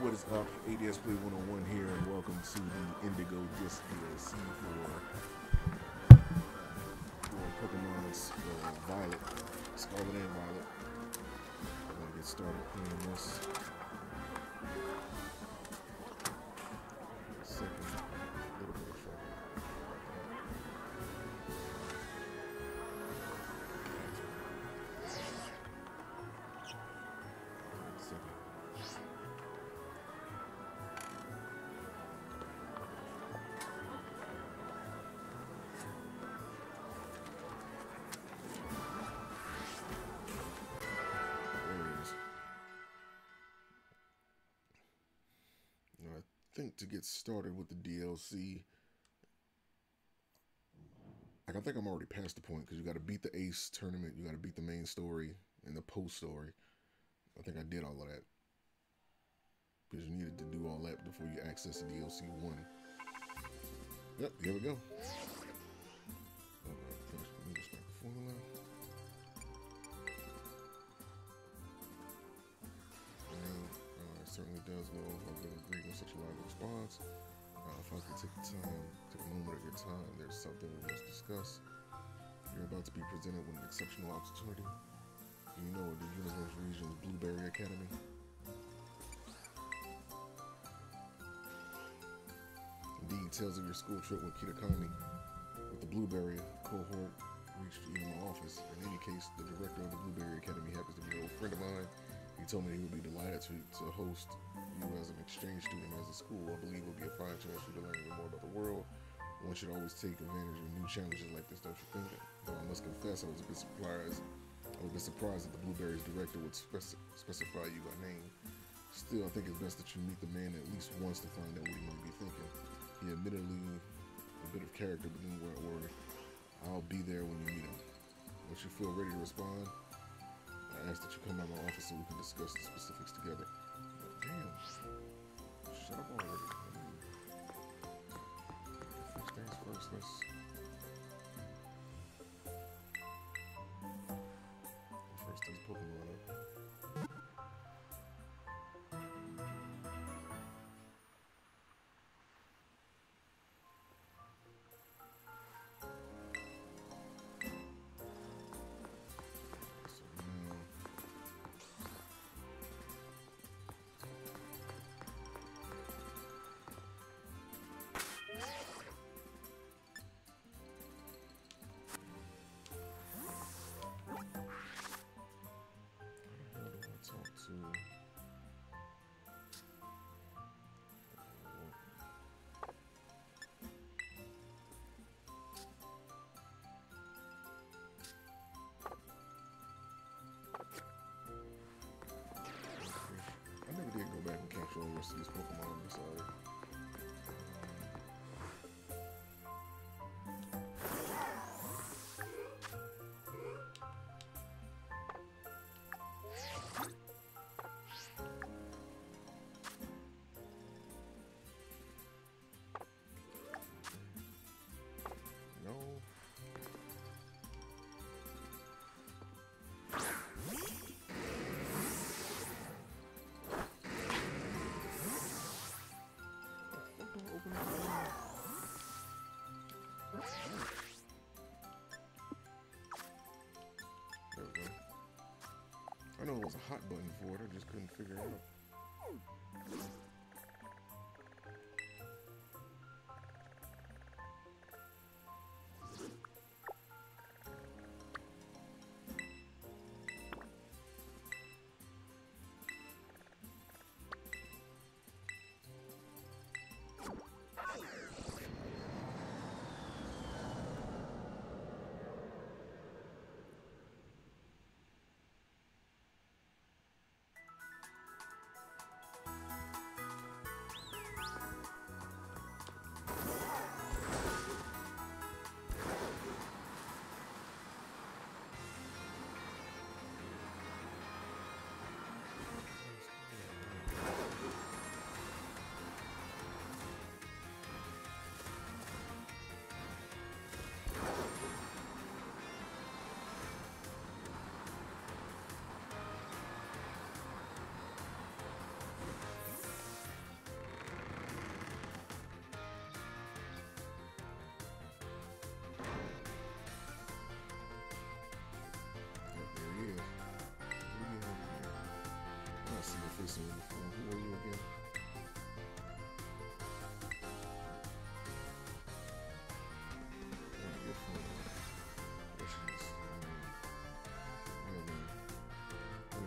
What is up? ADS Play 101 here, and welcome to the Indigo Disc DLC for, for Pokemon's uh, Violet, Scarlet and Violet. I'm gonna get started playing this. Think to get started with the DLC, like I think I'm already past the point because you got to beat the Ace tournament, you got to beat the main story and the post story. I think I did all of that because you needed to do all that before you access the DLC one. Yep, here we go. Alright, first let me just the formula. Certainly does go over the agree with such a lively response. Uh, if I could take the time, take a moment of your time, there's something we must discuss. You're about to be presented with an exceptional opportunity. You know the Unova Region's Blueberry Academy? Details of your school trip with Kitakami with the Blueberry cohort reached even my office. In any case, the director of the Blueberry Academy happens to be an old friend of mine. He told me he would be delighted to, to host you as an exchange student as a school. I believe it would be a fine chance for you to learn even more about the world. One should always take advantage of new challenges like this, don't you think? Though I must confess, I was a bit surprised. I was a bit surprised that the Blueberries director would spec- specify you by name. Still, I think it's best that you meet the man at least once to find out what he might be thinking. He admittedly a bit of character, but don't wor- worry. I'll be there when you meet him. Once you feel ready to respond, I ask that you come by my office so we can discuss the specifics together. Damn. Shut up already. First things first, let's. First things Pokemon and know it was a hot button for it, I just couldn't figure it out.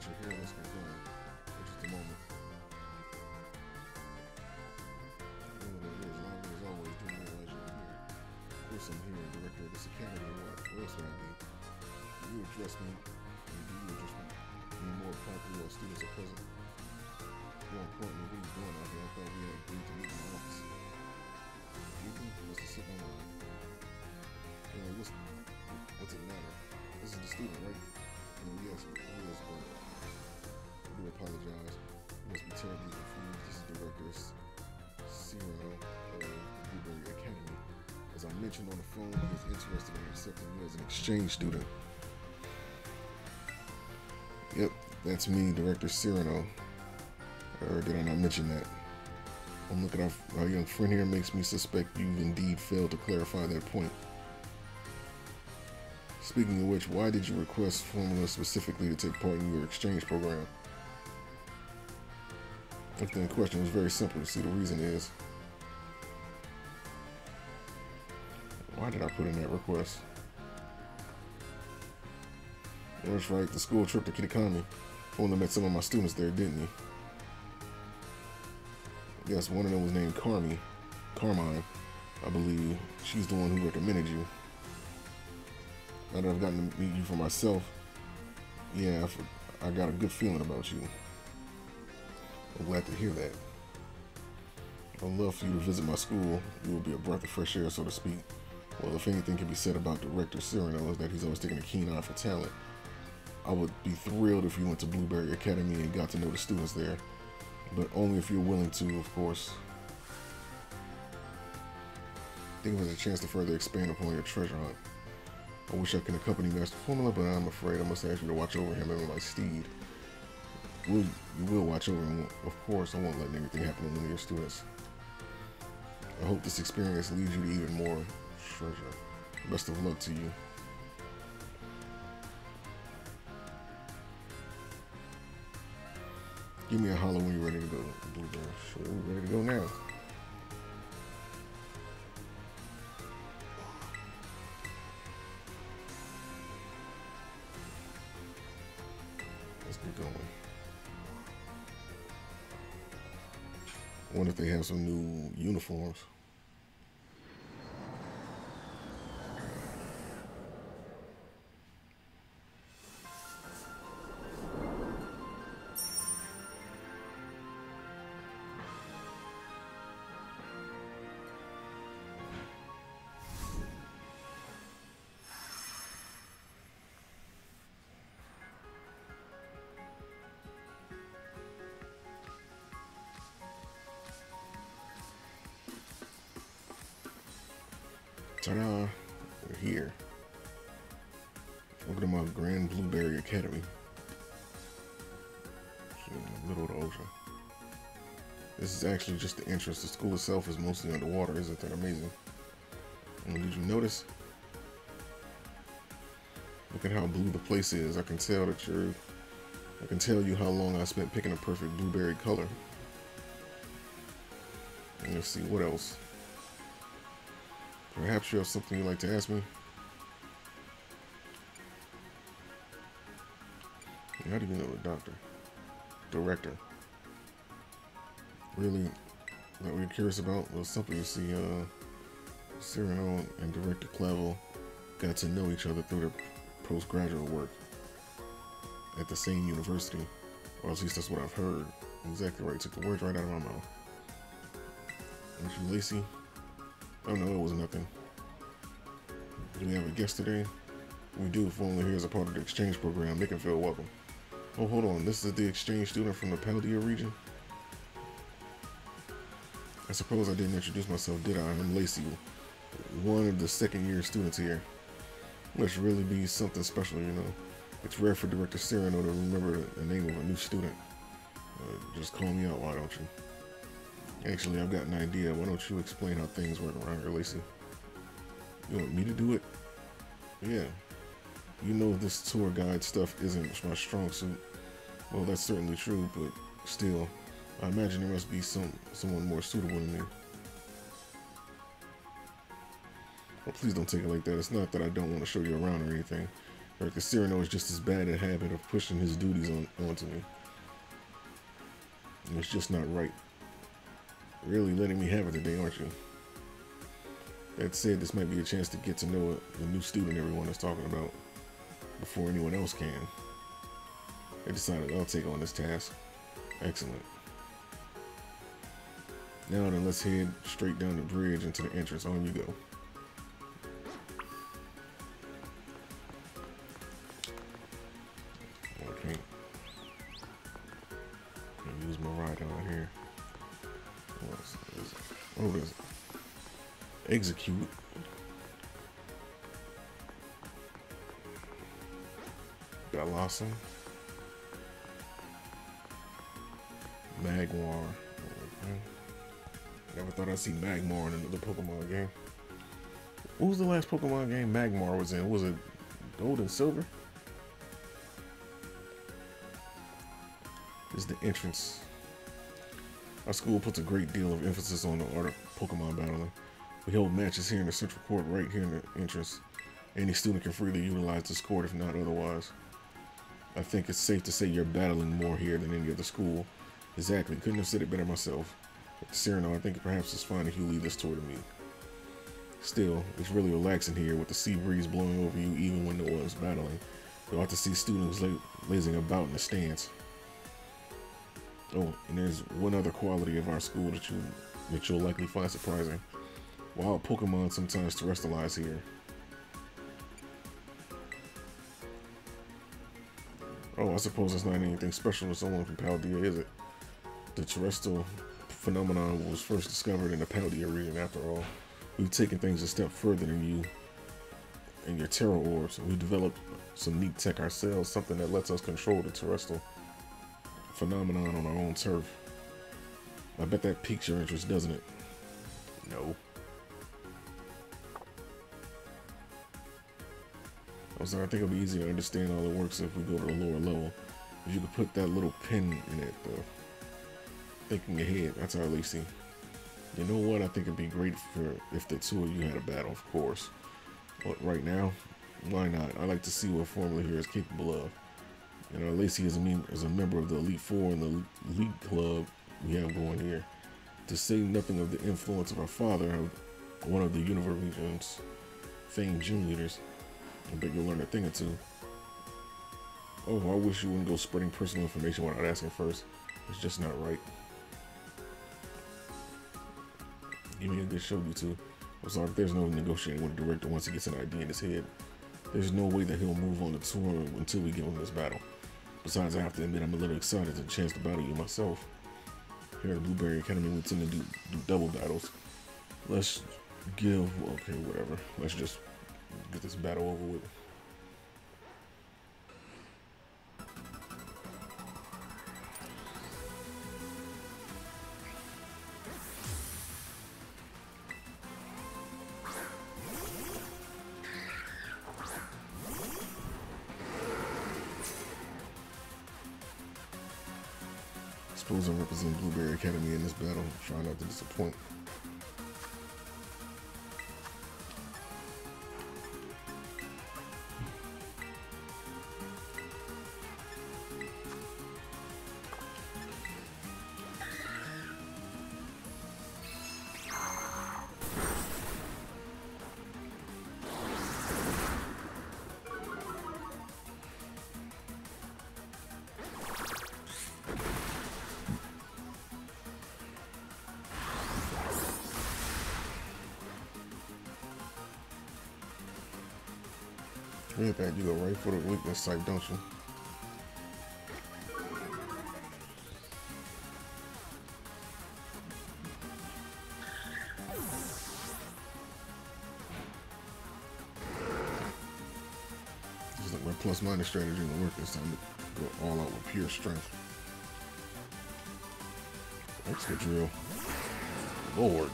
That you're here, let's. For just a moment. Is. As always, you were here. Of course I'm here, director of this academy. What, what else would I be? You address me, and do you address me? Any more properly while students are present? More importantly, what are you doing out here? I thought we had agreed to meet in my office. Ethan must have slipped my mind. Anyway, what's, what's it matter? This is the student, right? Yes, it is, but do apologize. Must be terribly confused. This is the Director Cyrano of the Blueberry Academy. As I mentioned on the phone, he is interested in accepting you as an exchange student. Yep, that's me, Director Cyrano. Or did I not mention that? I'm looking at our young friend here makes me suspect you've indeed failed to clarify that point. Speaking of which, why did you request Formula specifically to take part in your exchange program? I think the question was very simple. See, the reason is why did I put in that request? That's right, the school trip to Kitakami. Formula met some of my students there, didn't he? Yes, one of them was named Carmi, Carmine, I believe. She's the one who recommended you. Now that I've gotten to meet you for myself, yeah, I, I got a good feeling about you. I'm glad to hear that. I'd love for you to visit my school. You will be a breath of fresh air, so to speak. Well, if anything can be said about Director Cyrano is that he's always taking a keen eye for talent. I would be thrilled if you went to Blueberry Academy and got to know the students there but only if you're willing to, of course. I Think it was a chance to further expand upon your treasure hunt. I wish I could accompany Master Formula, but I'm afraid I must ask you to watch over him and my steed. Will, you will watch over him, of course. I won't let anything happen to your students. I hope this experience leads you to even more treasure. Best of luck to you. Give me a holler when you're ready to go. Sure, ready to go now. Wonder if they have some new uniforms. Ta-da! We're here. Welcome to my Grand Blueberry Academy. in the middle of the ocean. This is actually just the entrance. The school itself is mostly underwater. Isn't that amazing? And did you notice? Look at how blue the place is. I can tell that you're... I can tell you how long I spent picking a perfect blueberry color. And let's see, what else? Perhaps you have something you'd like to ask me? How do you know the doctor? Director. Really, that we're curious about was something to see uh, Cyrano and Director Clavell got to know each other through their postgraduate work at the same university, or at least that's what I've heard. Exactly right. Took the words right out of my mouth. Aren't you Lacey? Oh no, it was nothing. Do we have a guest today? We do, if only here as a part of the exchange program. Make him feel welcome. Oh, hold on. This is the exchange student from the Paldea region? I suppose I didn't introduce myself, did I? I'm Lacey, one of the second year students here. Must really be something special, you know. It's rare for Director Cyrano to remember the name of a new student. Uh, just call me out, why don't you? Actually, I've got an idea. Why don't you explain how things work around here, Lacey? You want me to do it? Yeah. You know this tour guide stuff isn't my strong suit. Well, that's certainly true, but Still, I imagine there must be some someone more suitable than me. Oh, please don't take it like that. It's not that I don't want to show you around or anything. Because Cyrano is just as bad at habit of pushing his duties on onto me. It's just not right. Really letting me have it today, aren't you? That said, this might be a chance to get to know the new student everyone is talking about before anyone else can. I decided I'll take on this task. Excellent. Now then, let's head straight down the bridge into the entrance. On you go. Execute. Bellossom. Magmar. Okay. Never thought I'd see Magmar in another Pokemon game. What was the last Pokemon game Magmar was in? Was it Gold and Silver? This is the entrance. Our school puts a great deal of emphasis on the art of Pokemon battling. We hold matches here in the central court right here in the entrance. Any student can freely utilize this court if not otherwise. I think it's safe to say you're battling more here than any other school. Exactly, couldn't have said it better myself. But Cyrano, I think perhaps it's fine if you leave this tour to me. Still, it's really relaxing here with the sea breeze blowing over you even when no one's battling. You ought to see students lazing about in the stands. Oh, and there's one other quality of our school that you that you'll likely find surprising. Wild Pokemon sometimes terastallize here. Oh, I suppose it's not anything special to someone from Paldea, is it? The Terastal phenomenon was first discovered in the Paldea region, after all. We've taken things a step further than you and your Tera Orbs. We developed some neat tech ourselves, something that lets us control the Terastal phenomenon on our own turf. I bet that piques your interest, doesn't it? No. I I think it'll be easier to understand all it works if we go to the lower level. If you could put that little pin in it, though. Thinking ahead, that's our Lacey. You know what? I think it'd be great for if the two of you had a battle, of course. But right now, why not? I like to see what Formula here is capable of. You know, Lacey is a, mem is a member of the Elite Four and the Elite Club we have going here. To say nothing of the influence of our father, one of the Unova famed gym leaders. I bet you'll learn a thing or two. Oh, I wish you wouldn't go spreading personal information without asking first. It's just not right. Give me a good show, you two. I'm sorry there's no negotiating with the director once he gets an idea in his head. There's no way that he'll move on the tour until we get on this battle. Besides, I have to admit I'm a little excited to chance to battle you myself. Here at the Blueberry Academy, we tend to do, do double battles. Let's give, okay, whatever. Let's just get this battle over with. Suppose I represent Blueberry Academy in this battle. Try not to disappoint. You go right for the weakness type, don't you? This is like my plus minus strategy to work this time go all out with pure strength. That's the drill. Lord.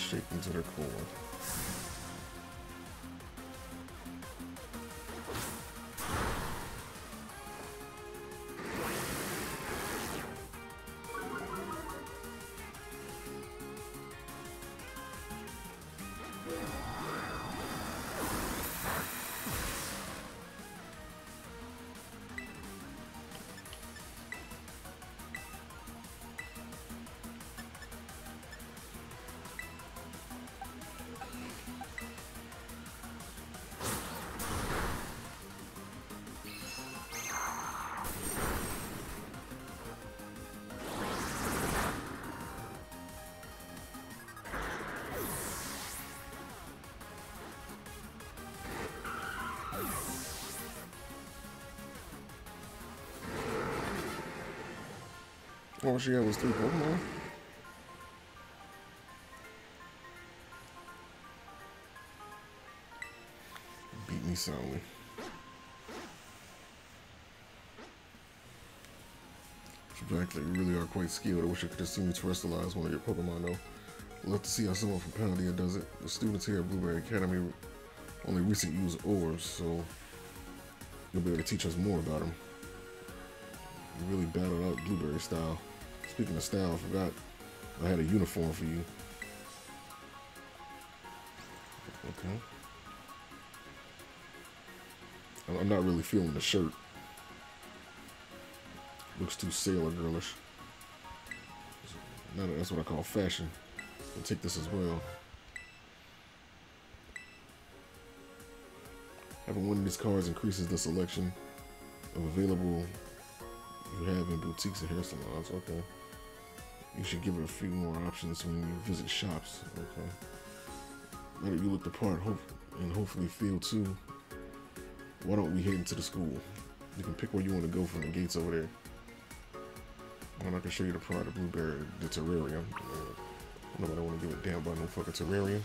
Shaped into their core. All she had was three Pokemon. Beat me soundly. that you really are quite skilled. I wish I could have seen you terastallize one of your Pokemon though. Love to see how someone from Paldea does it. The students here at Blueberry Academy only recently use orbs, so you'll be able to teach us more about them. You really battled out Blueberry style. Speaking of style, I forgot I had a uniform for you. Okay. I'm not really feeling the shirt. Looks too sailor girlish. That's what I call fashion. I'll take this as well. Having one of these cards increases the selection of available you have in boutiques and hair salons. Okay. You should give it a few more options when you visit shops. Okay. That you look the part hope, and hopefully feel too, why don't we head into the school? You can pick where you want to go from the gates over there. And I can show you the of Blueberry, the terrarium. Uh, nobody want to give a damn about no fucking terrarium.